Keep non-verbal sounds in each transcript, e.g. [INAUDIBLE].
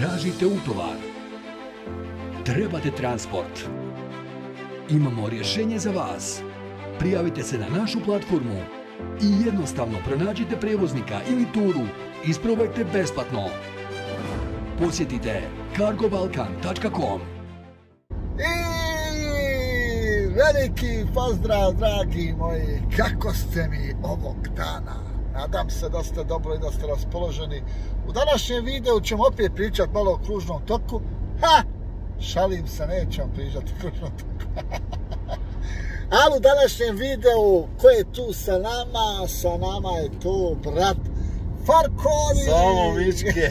Tražite utovar. Trebate transport. Imamo rješenje za vas. Prijavite se na našu platformu i jednostavno pronađite prevoznika ili turu. Isprobajte besplatno. Posjetite cargobalkan.com I veliki pozdrav, dragi moji, kako ste mi ovog dana? Nadam se da ste dobro i da ste raspoloženi. U današnjem videu ćemo opet pričati malo o kružnom toku. Ha! Šalim se, nećemo pričati o kružnom toku. [LAUGHS] Ali u današnjem videu, ko je tu sa nama? Sa nama je tu brat Farkovi! Samo Mičke!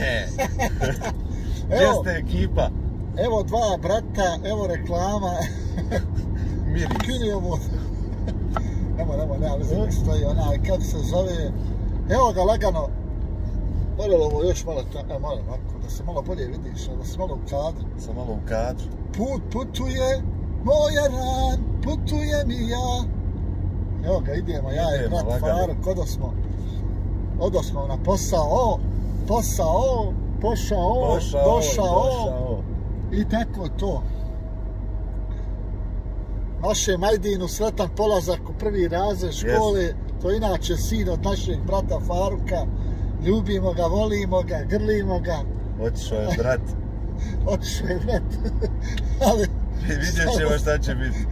[LAUGHS] Gdje ste ekipa? Evo dva brata, evo reklama. Miris. Kini ovo. Nemo, nemo, nema veze, nek stoji onaj, kako se zove. Evo ga lagano. Moralo ovo još malo, ta, e, malo, ovako, da se malo bolje vidiš, da se malo u kadru. Sam malo u kadru. Put putuje, moja ran, putujem i ja. Evo ga, idemo, ja i Idemo, brat lagano. Faruk, odosmo. Odosmo na posao, o, posao, pošao, Došao, došao. I tako to. Naše Majdinu sretan polazak u prvi razred škole. To je inače sin od našeg brata Faruka. Ljubimo ga, volimo ga, grlimo ga. Otišao je brat. [LAUGHS] Otišao je brat. [LAUGHS] Ali, Vidjet ćemo šta će biti.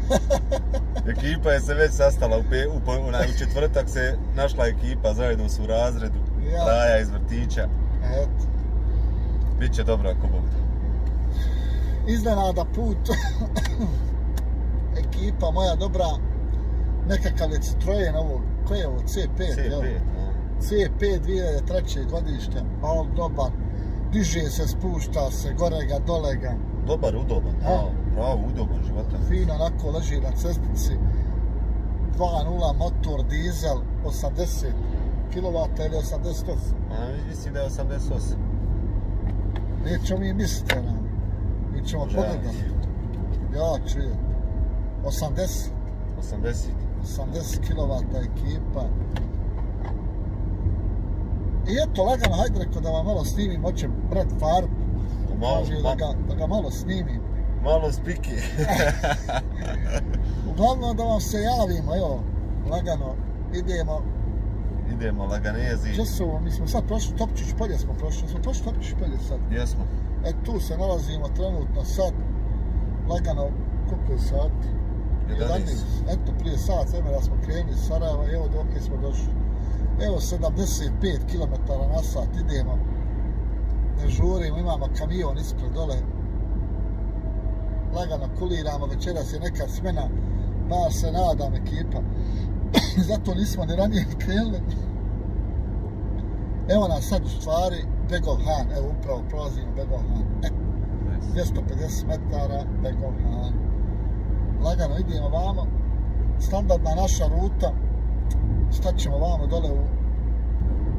Ekipa je se već sastala u, pe, u, onaj, u četvrtak se našla ekipa, zajedno su u razredu. Ja. Raja iz vrtića. eto, Biće dobro ako Bog da. iznenada put. [LAUGHS] Ekipa moja dobra. Nekakav je Citroen ovog. Koje je ovo? C5, jel? C5. a. C5 2003. godište, malo dobar, diže se, spušta se, gore ga, dole ga, Dobar, udoban. A. Pravo, udoban života. fino onako leži na cestici, 2.0 motor, dizel, 80 kW ili 88. A, mislim da je 88. Nećemo mi misliti na mi ćemo pogledati. Ja čujem. 80, 80. 80 kW ekipa. I eto, lagano, hajde reko da vam malo snimim, hoće brat Faruk, Malo, kaže da ga, da ga malo snimim. malo spiki. [LAUGHS] Uglavnom da vam se javimo, evo, lagano, idemo. Idemo laganezi. Gdje su, mi smo sad prošli, Topčić polje smo prošli, smo prošli Topčić polje sad. Jesmo. E tu se nalazimo trenutno sad, lagano, koliko je sat? 11. Eto, prije sat vremena smo krenuli iz Sarajeva, evo dok smo došli. Evo 75 km na sat idemo. Ne žurimo, imamo kamion ispred dole. Lagano kuliramo, večeras je neka smena, bar se nadam ekipa. [COUGHS] Zato nismo ni ranije ni krenuli. Evo nas sad u stvari Begov Han, evo upravo prolazimo Begov Han. E, 250 metara Begov Han. Lagano idemo vamo. Standardna naša ruta. Staćemo vamo dole u,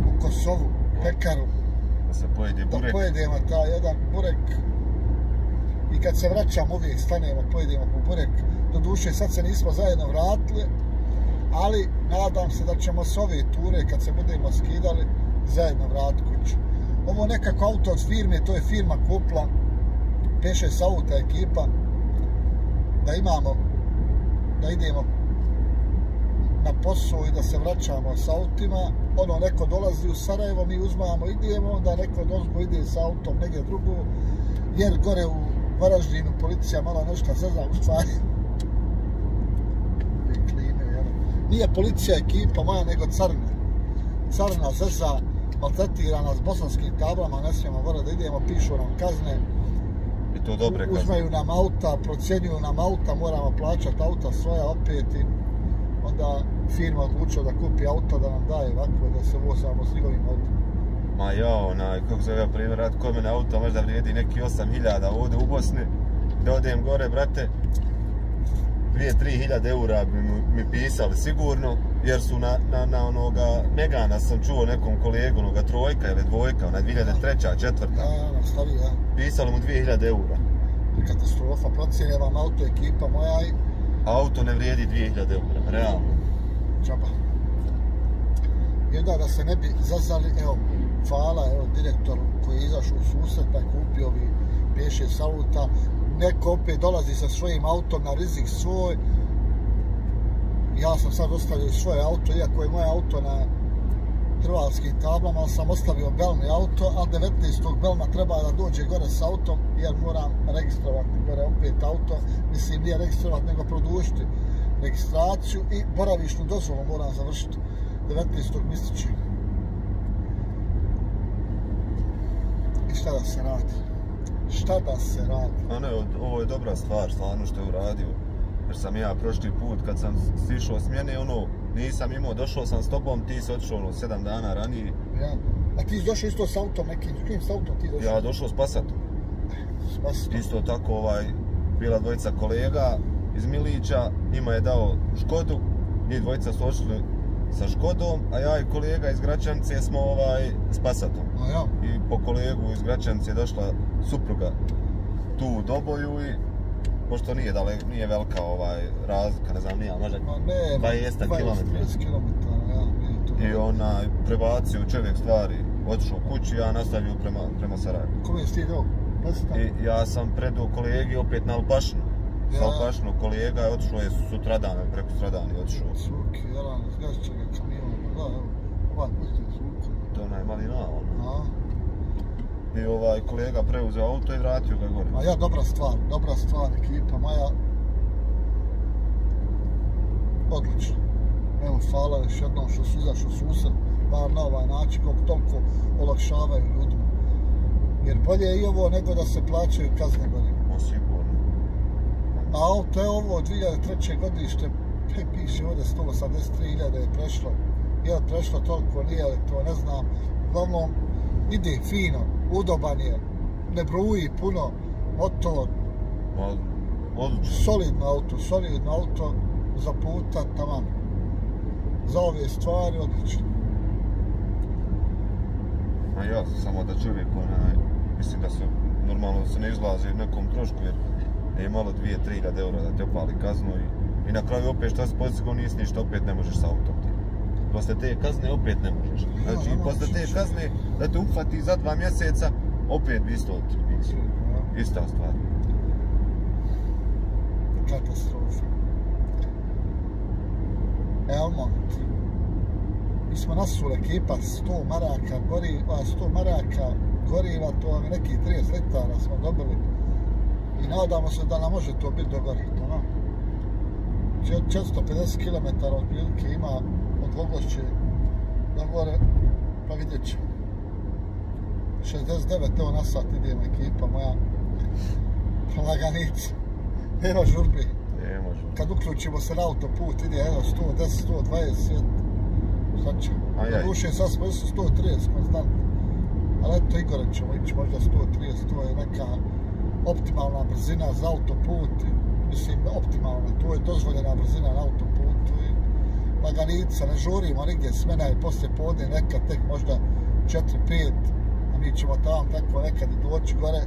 u Kosovu, pekaru. Da se pojede Da pojedemo taj jedan burek. I kad se vraćamo uvijek stanemo, pojedemo po burek. Do duše sad se nismo zajedno vratili. Ali nadam se da ćemo s ove ture kad se budemo skidali zajedno vratiti kuću. Ovo nekako auto od firme, to je firma kupla. Peše sa auta ekipa. Da imamo, da idemo na posao i da se vraćamo s autima. Ono, neko dolazi u Sarajevo, mi uzmamo, idemo, onda neko dozgo ide s autom negdje drugo. Jer gore u Varaždinu policija malo nešto zezna u stvari. Klime. Nije policija ekipa moja, nego carna. Carna zeza, maltretira nas bosanskim tablama, ne smijemo gore da idemo, pišu nam kazne. I to dobre kazne. uzmaju nam auta, procjenjuju nam auta, moramo plaćati auta svoja opet i onda firma odlučila da kupi auta da nam daje ovako da se vozamo s njihovim autom. Ma ja, onaj, kako zove ja primjer, rad kod mene auto možda vrijedi neki 8000 ovdje u Bosni, da odem gore, brate, 2-3 hiljade eura bi mi, mi pisali sigurno, jer su na, na, na onoga Megana sam čuo nekom kolegu, onoga trojka ili dvojka, onaj 2003. četvrta, Ja, nam stavi, ja. pisali mu 2000 eura. Katastrofa, procjenje vam auto ekipa moja i auto ne vrijedi 2000 eura, realno. džaba. I onda da se ne bi zazali, evo, hvala, evo, direktor koji je izašao u susret, pa je kupio ovi peše saluta, neko opet dolazi sa svojim autom na rizik svoj, ja sam sad ostavio svoje auto, iako je moje auto na hrvatskim tablama, ali sam ostavio belmi auto, a 19. belma treba da dođe gore s autom, jer moram registrovati gore opet auto, mislim nije registrovati, nego produžiti registraciju i boravišnu dozvolu moram završiti 19. mjeseča. I šta da se radi? Šta da se radi? A ne, ovo je dobra stvar, stvarno što je uradio. Jer sam ja prošli put kad sam sišao s mjene, ono, nisam imao, došao sam s tobom, ti si otišao ono, sedam dana ranije. Ja. A ti si došao isto s autom nekim, kojim s autom ti došao? Ja došao s Passatom. S Passatom. Isto tako, ovaj, bila dvojica kolega iz Milića, njima je dao Škodu, njih dvojica su ošli sa Škodom, a ja i kolega iz Gračanice smo ovaj, s Passatom. A ja. I po kolegu iz Gračanice je došla supruga tu u Doboju i pošto nije dale, nije velika ovaj razlika, ne znam, nije, ali možda Ma ne, 20 km. 20 km, ja, nije to. I ona prebacio čovjek stvari, otišao kući, ja nastavio prema, prema Sarajevu. Kome? Pasata? I ja sam predao kolegi opet na Alpašnu. Sa Ja. Alpašnu kolega je otišao je sutradan, preko sutradan je otišao. Cuki, jalan, zgazi će ga kamion, da, evo, ovaj pusti cuka. To je onaj mali na, ono. A? I ovaj kolega preuzeo auto i vratio ga gore. Ma ja, dobra stvar, dobra stvar, ekipa moja. Odlično. Evo, hvala još jednom što su izašli u susret, bar na ovaj način, kako toliko olakšavaju ljudima. Jer bolje je i ovo nego da se plaćaju kazne godine. A auto je ovo 2003. godište, pe, piše ovdje 183.000 je prešlo. Je li prešlo toliko, nije li to, ne znam. Uglavnom, ide fino, udoban je, ne bruji puno, motor, odlično. solidno auto, solidno auto za puta, tamam. Za ove stvari, odlično. Ma ja, samo da čovjek onaj, mislim da se normalno se ne izlazi nekom trošku jer je malo 2-3 hiljade eura da te opali kaznu i, i na kraju opet šta se postigao nisi ništa, opet ne možeš sa autom ti. Posle te kazne opet ne možeš. Znači, Ja, posle te kazne da te ufati za dva mjeseca, opet bi isto. Ja, Ista stvar. Katastrofa. Elmont. Mi smo nasuli ekipa 100 maraka goriva, 100 maraka goriva, to vam neki 30 litara smo dobili. I nadamo se da nam može to biti do gore, ono. 450 km otprilike ima od Logošće do gore, pa vidjet ćemo. 69, evo na sat idemo ekipa moja. Laganica. Nema žurbi. Ne može. Kad uključimo se na autoput, ide jedno 110, 120, sad će. Ajaj. Duše, sad smo isto 130 konstantno. Ali eto, Igore ćemo ići možda 130, to je neka optimalna brzina za autoput. Mislim, optimalna, to je dozvoljena brzina na autoputu. I laganica, ne žurimo nigdje, smena je poslije podne, nekad tek možda 4-5, a mi ćemo tamo tako nekad doći gore.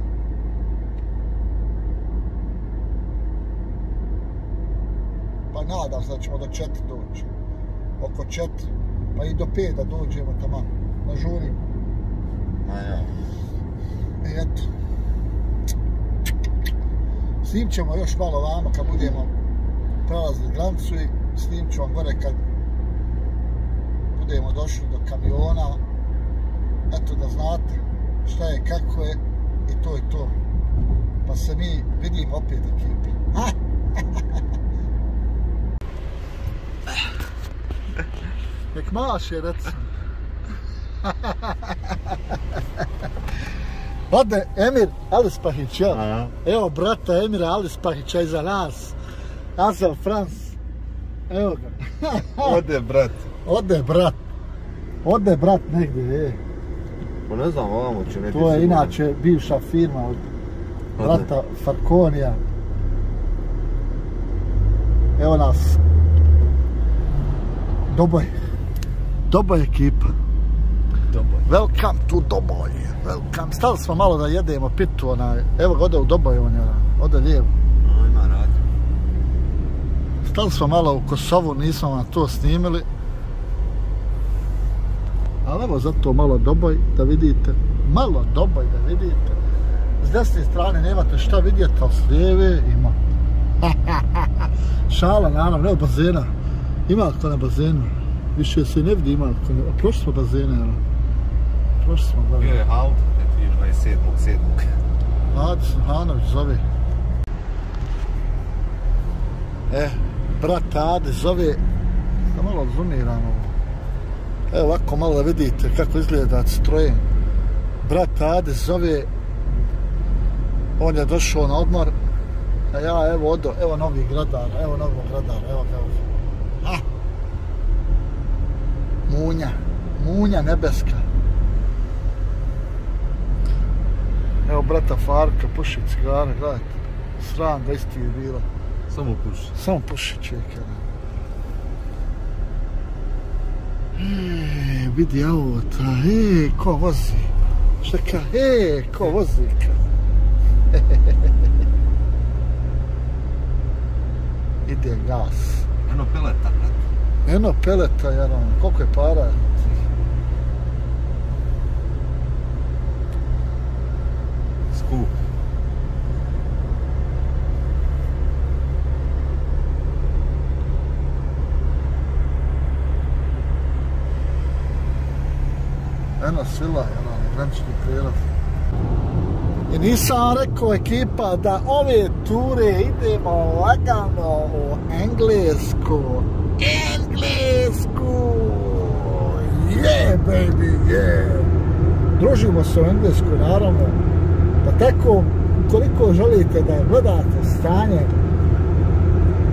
Pa nadam se da ćemo do 4 doći. Oko 4, pa i do 5 da dođemo tamo. Na žurimo. Ma ja. Eto. Snimit ćemo još malo vamo kad budemo prelazili granicu i snimit ću vam gore kad budemo došli do kamiona. Eto da znate šta je, kako je i to je to. Pa se mi vidimo opet ekipi. Ha! [LAUGHS] Nek maše, recimo. [LAUGHS] Ode Emir Alispahić, ja. Evo brata Emira Alispahića iza nas. Azal Frans. Evo ga. [LAUGHS] Ode, brat. Ode brat. Ode brat negdje, e. Pa ne znam, ovamo će neki To je sigurno. inače bivša firma od Ode. brata Farkonija. Evo nas. Doboj. Doboj ekipa. Welcome to Doboj. Welcome. Stali smo malo da jedemo pitu, onaj. Evo ga ode u Doboj, on je, ode lijevo. A, ima rad. Stali smo malo u Kosovu, nismo vam to snimili. Ali evo zato malo doboj da vidite. Malo doboj da vidite. S desne strane nemate šta vidjeti, ali s lijeve ima. [LAUGHS] Šala, naravno, od bazena. Ima li to na bazenu? Više se ne vidi ima li to. A prošli smo bazene, evo. Prošli smo, da. Bio je halt, eto vidiš 27. 7. Adi Hanović zove. E, brat Ade zove, da malo zoomiram ovo. Evo ovako malo da vidite kako izgleda strojen. Brat Ade zove, on je došao na odmor, a ja evo odo, evo novi gradar, evo novog gradara, evo ga. Ah! Munja, munja nebeska. Evo brata Farka puši cigare, gledajte. Sram da isti je bila. Samo puši. Samo puši čovjek. E, vidi auta, e, ko vozi? Šta ka, e, ko vozi? Ka? [LAUGHS] Ide gas. Eno peleta, brate. Eno peleta, jedan, koliko je para? Eno sila, jedan granični prijelaz. I nisam rekao ekipa da ove ture idemo lagano u Englesku. Englesku! Yeah, baby, yeah! Družimo se u Englesku, naravno. Pa tako, koliko želite da gledate stanje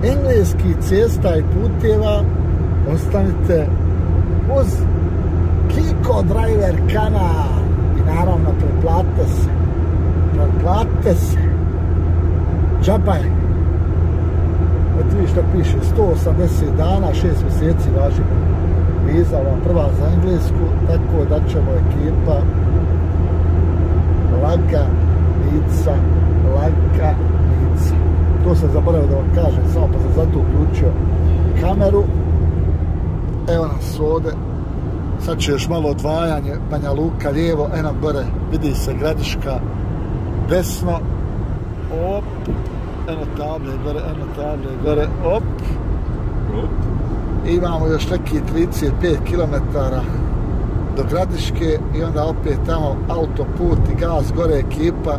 engleskih cesta i puteva, ostanite uz Kiko Driver kanal i naravno pretplate se. Pretplate se. Džabaj. Eto vi što piše, 180 dana, 6 mjeseci važi viza, ova prva za englesku, tako da ćemo ekipa Laga Nica, Laga Nica. To sam zaboravio da vam kažem, samo pa sam zato uključio kameru. Evo nas ovde, sad će još malo odvajanje, Banja Luka lijevo, eno gore, vidi se Gradiška, desno, op, eno table gore, eno table gore, op, Op. imamo još neki 35 km do Gradiške i onda opet tamo autoput i gaz gore ekipa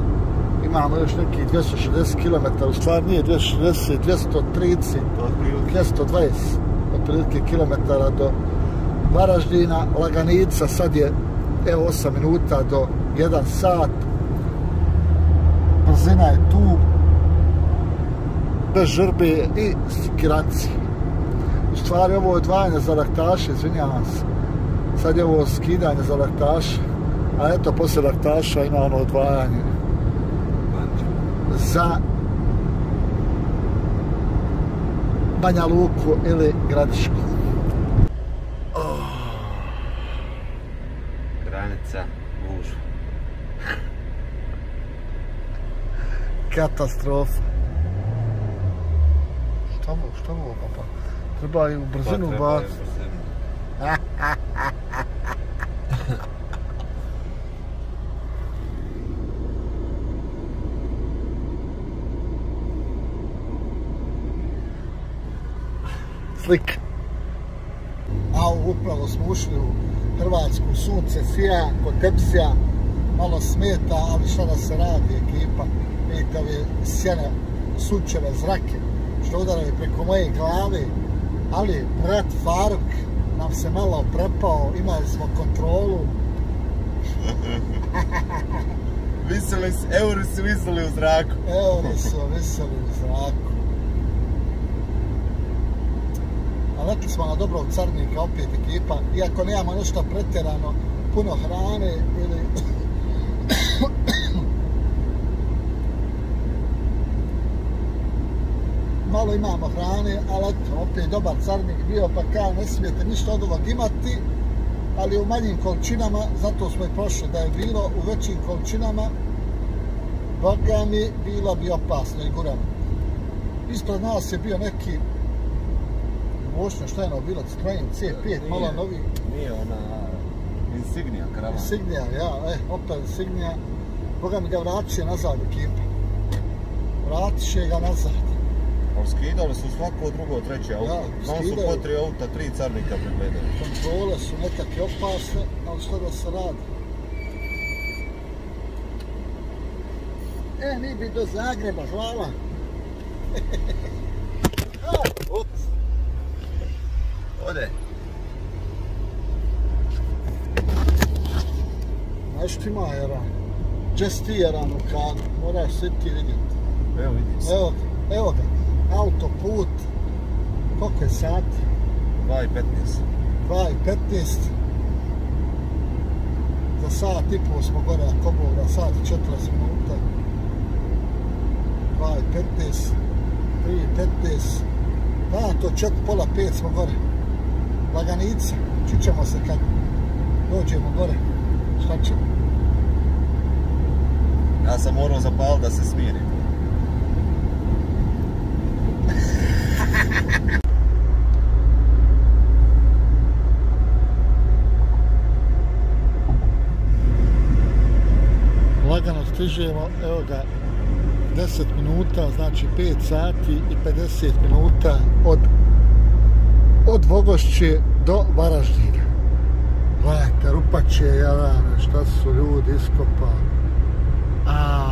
imamo još neki 260 km u stvari nije 260 230 Otprilike. 220 otprilike kilometara do Varaždina, Laganica, sad je evo 8 minuta do 1 sat. Brzina je tu, bez žrbe i skiranci. U stvari ovo je odvajanje za laktaše, izvinjavam se. Sad je ovo skidanje za laktaše, a eto posle laktaša ima ono odvajanje za Banja Luku ili Gradišku. Katastrofa. Šta ovo, šta ovo, papa? Treba i u brzinu Pa, brzinu. [LAUGHS] Slik. A upravo smo ušli u Hrvatsku, sunce sija, kod tepsija, malo smeta, ali šta da se radi ekipa. Ove sjene, sunčeve zrake, što udaraju preko moje glave, ali brat Faruk nam se malo prepao, imali smo kontrolu, [LAUGHS] Viseli su, euri su viseli u zraku. [LAUGHS] Da su veseli u zraku. A letli smo na dobrog carnika, opet ekipa, iako nemamo nešto pretjerano, puno hrane ili... [COUGHS] Malo imamo hrane, ali eto, opet dobar carnik bio, pa kao ne smijete ništa od ovog imati, ali u manjim količinama, zato smo i prošli, da je bilo u većim količinama, Boga mi, bilo bi opasno i guramo. Ispred nas je bio neki moćno, šta je ono bilo, Citroen C5, malo novi, Nije ona Insignia, karavan. Insignija, ja, e, Opel Insignija. Boga mi ga vratit će nazad ekipa. Vratit će ga nazad. Ali skidali su svako drugo, treće auto. Ja, Samo su po tri auta, tri carnika pregledali. Kontrole su nekakve opasne, ali što da se radi? E, mi bi do Zagreba, hvala. [LAUGHS] Ups. Ode. Znaš ti ima Jaran? Just ti Jaran u kadu, moraš sve ti vidjeti. Evo vidi se. Evo ga, evo ga, autoput. Koliko je sati? 2 i 15. 2 i 15. Za sat i pol smo gore, ako Bog da, sat i 40 minuta. 2 i 15. 3 i 15. Da, to čet, pola pet smo gore. Laganica. Čućemo se kad dođemo gore. Šta ćemo? Ja sam morao zapaliti da se smirim. Lagano stižemo, evo ga, 10 minuta, znači 5 sati i 50 minuta od od Vogošće do Varaždina. Gledajte, rupače, jarane, šta su ljudi iskopali. A,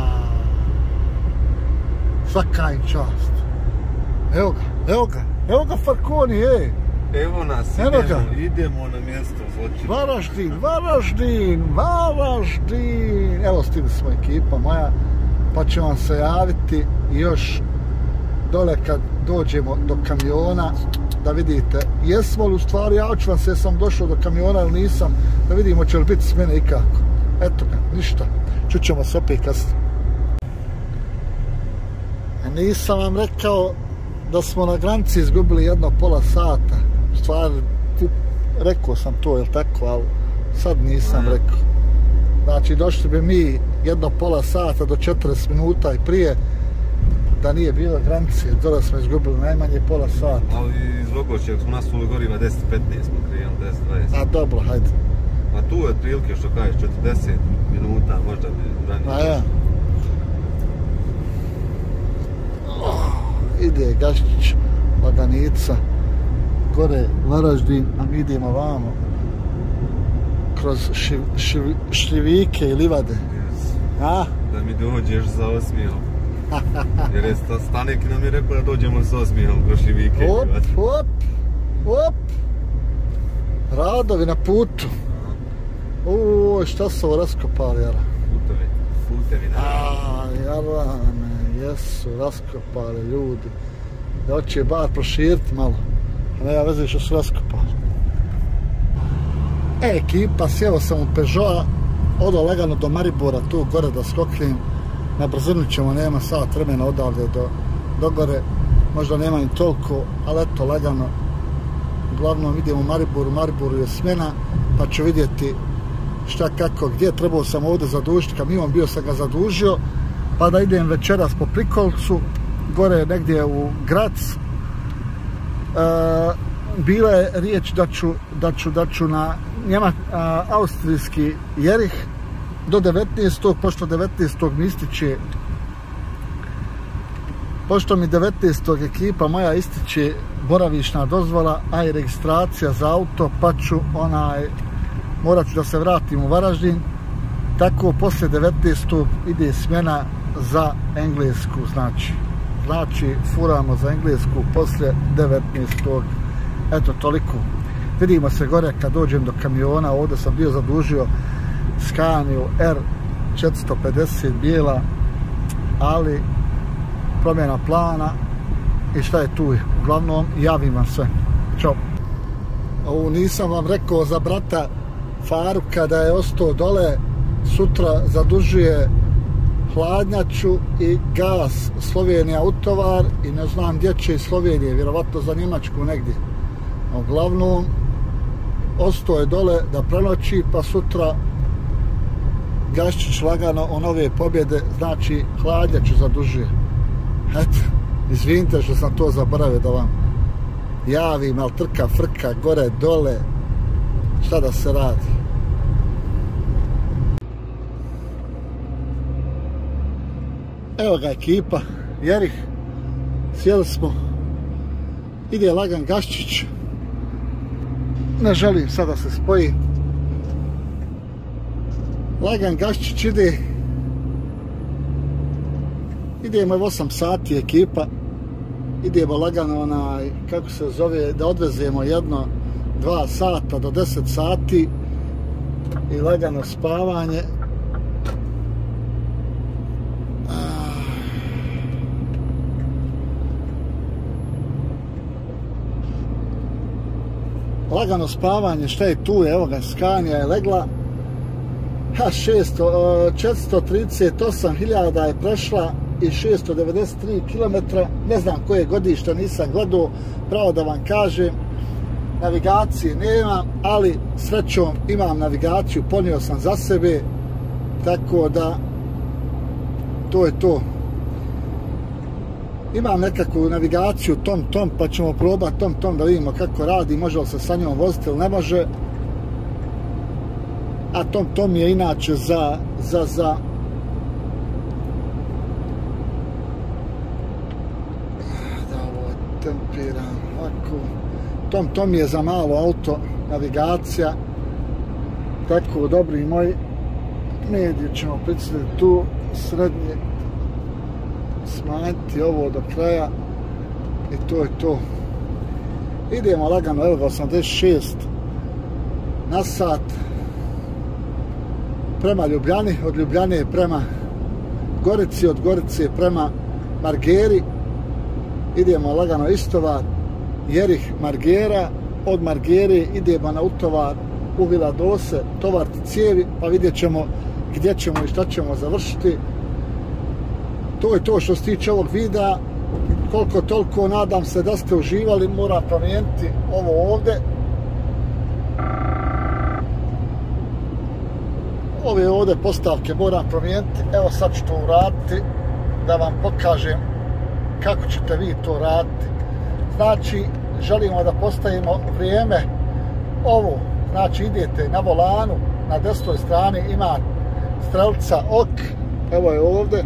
svaka im čast. Evo ga, evo ga, evo ga Farkoni, ej. Evo nas, Evo ga. idemo, idemo na mjesto zločina. Varaždin, Varaždin, Varaždin. Evo stigli smo ekipa moja, pa ću vam se javiti još dole kad dođemo do kamiona da vidite jesmo li u stvari, ja ću vam se sam došao do kamiona ili nisam, da vidimo će li biti smjene i kako. Eto ga, ništa. Čućemo se opet kasnije. A Nisam vam rekao da smo na granici izgubili jedno pola sata. U stvari, ti- rekao sam to, jel tako, ali sad nisam rekao. Znači, došli bi mi jedno pola sata do 40 minuta i prije da nije bilo granice, dole smo izgubili najmanje pola sata. Ali iz Vogošća, ako smo nasuli goriva 10-15, smo krijeli 10-20. A dobro, hajde. A tu je otprilike što kažeš 40 minuta, možda bi ranije. A ja. Oh, ide Gaščić, Laganica, gore Varaždin, a mi idemo vamo kroz šiv, šiv, šljivike i livade. Yes. A? Da mi dođeš za osmijehom. [LAUGHS] Jer je sta, Stanek nam je rekao da dođemo sa osmijehom kroz šivike. Op, op, op. Radovi na putu. Uuu, šta su ovo raskopali, jara? Putevi, putevi na A, jarane, jesu, raskopali ljudi. Da hoće bar proširiti malo. A ne ja veze što su raskopali. E, ekipa, sjeo sam u Peugeot, odo lagano do Maribora, tu gore da skoknem. Na brzinu ćemo, nema sat vremena odavde do, do gore. Možda nema ni toliko, ali eto, lagano. Uglavnom idemo u Mariboru, u Mariboru je smjena, pa ću vidjeti šta kako, gdje trebao sam ovdje zadužiti kamion, bio sam ga zadužio, pa da idem večeras po Prikolcu, gore negdje u Grac. Eh, bila je riječ da ću, da ću, da ću na njema, a, austrijski Jerih do 19. pošto 19. mi ističe pošto mi 19. ekipa moja ističe boravišna dozvola, a i registracija za auto, pa ću onaj, morat ću da se vratim u Varaždin, tako posle 19. ide smjena za englesku, znači, znači furamo za englesku posle 19. Eto, toliko. Vidimo se gore kad dođem do kamiona, ovdje sam bio zadužio Scania R450 bijela, ali promjena plana i šta je tu. Uglavnom, javim vam se. Ćao. Ovo nisam vam rekao za brata Faruka da je ostao dole, sutra zadužuje hladnjaču i gas Slovenija utovar i ne znam gdje će iz Slovenije, vjerovatno za Njemačku negdje. Uglavnom, ostao je dole da prenoći, pa sutra Gaščić lagano o nove pobjede, znači hladnjaču zadužuje. Eto, izvinite što sam to zaboravio da vam javim, ali trka, frka, gore, dole, šta da se radi. Evo ga ekipa, Jerih, sjeli smo, ide Lagan Gaščić, ne želim sada se spoji, Lagan Gaščić ide, idemo 8 sati ekipa, idemo lagano onaj, kako se zove, da odvezemo jedno, dva sata do 10 sati. I lagano spavanje, lagano spavanje, šta je tu, evo ga, Skanja je legla, ha, 600, 438.000 je prešla i 693 km, ne znam koje godište nisam gledao, pravo da vam kažem, navigacije nema, ali srećom imam navigaciju, ponio sam za sebe, tako da to je to imam nekakvu navigaciju tom tom pa ćemo probati tom tom da vidimo kako radi može li se sa njom voziti ili ne može. A tom tom je inače za za za. Da ovo tempiram ovako. Tom tom je za malo auto navigacija. Tako dobri moji medije ćemo predstaviti tu srednje smanjiti ovo do kraja i to je to. Idemo lagano evo 86 na sat prema Ljubljani od Ljubljane prema Gorici od Gorice prema Margeri. Idemo lagano istovar Jerih Margera. Od Margere idemo na utovar u Viladose Tovar cijevi pa vidjet ćemo gdje ćemo i šta ćemo završiti to je to što se tiče ovog videa. Koliko toliko nadam se da ste uživali. Moram promijeniti ovo ovde ove ovde postavke moram promijeniti. Evo sad ću to uraditi da vam pokažem kako ćete vi to raditi. Znači želimo da postavimo vrijeme. Ovo znači idete na volanu na desnoj strani ima strelca ok. Evo je ovde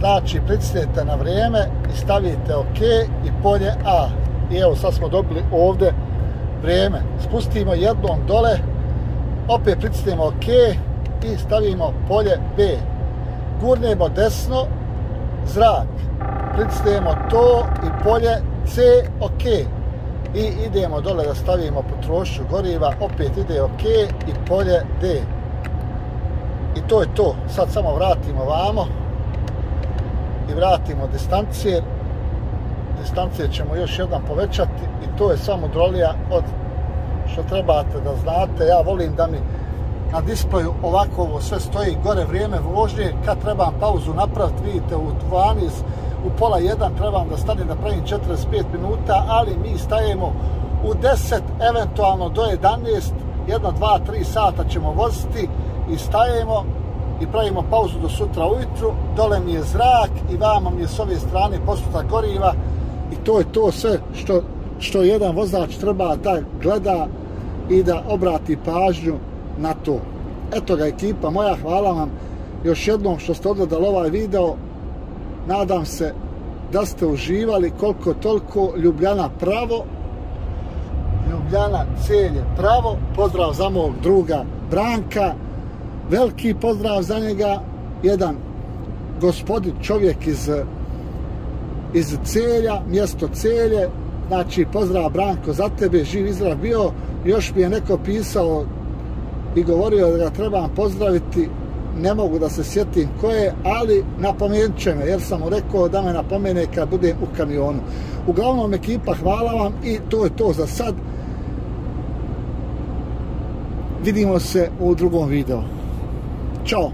znači pritisnete na vrijeme i stavite OK i polje A. I evo sad smo dobili ovdje vrijeme. Spustimo jednom dole, opet pritisnemo OK i stavimo polje B. Gurnemo desno, zrak. Pritisnemo to i polje C, OK. I idemo dole da stavimo potrošnju goriva, opet ide OK i polje D. I to je to. Sad samo vratimo vamo i vratimo distancije. Distancije ćemo još jedan povećati i to je samo drolija od što trebate da znate. Ja volim da mi na displeju ovako ovo sve stoji gore vrijeme vožnje. Kad trebam pauzu napraviti, vidite u 12, u pola 1 trebam da stanem da pravim 45 minuta, ali mi stajemo u 10, eventualno do 11, jedno, dva, tri sata ćemo voziti i stajemo i pravimo pauzu do sutra ujutru, dole mi je zrak i vama mi je s ove strane posuta goriva i to je to sve što, što jedan vozač treba da gleda i da obrati pažnju na to. Eto ga ekipa moja, hvala vam još jednom što ste odgledali ovaj video. Nadam se da ste uživali koliko toliko Ljubljana pravo. Ljubljana celje pravo. Pozdrav za mog druga Branka veliki pozdrav za njega, jedan gospodin čovjek iz iz Celja, mjesto Celje, znači pozdrav Branko za tebe, živ izrav bio, još mi je neko pisao i govorio da ga trebam pozdraviti, ne mogu da se sjetim ko je, ali napomenut će me, jer sam mu rekao da me napomene kad budem u kamionu. Uglavnom ekipa, hvala vam i to je to za sad. Vidimo se u drugom videu. 叫